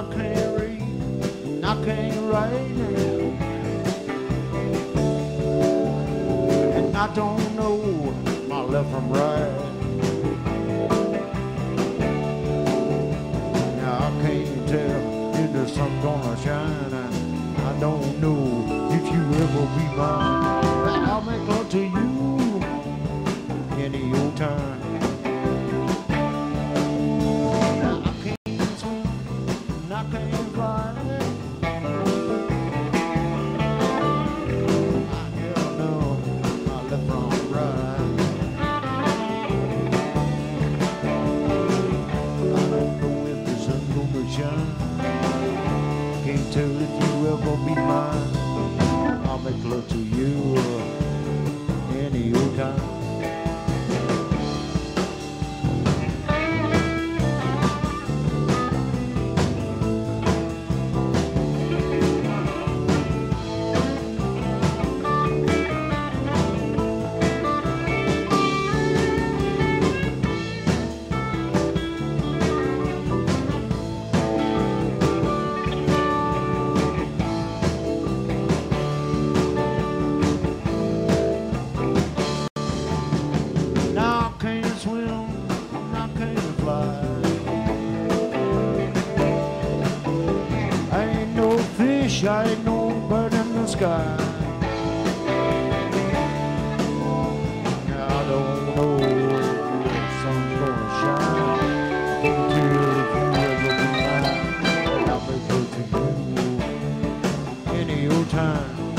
I can't read, and I can't write now. And I don't know my left from right. Now I can't tell if the sun's gonna shine. I don't know if you ever be mine. Can't ain't no bird in the sky. I don't know if sun's gonna shine. I'll be you any old time.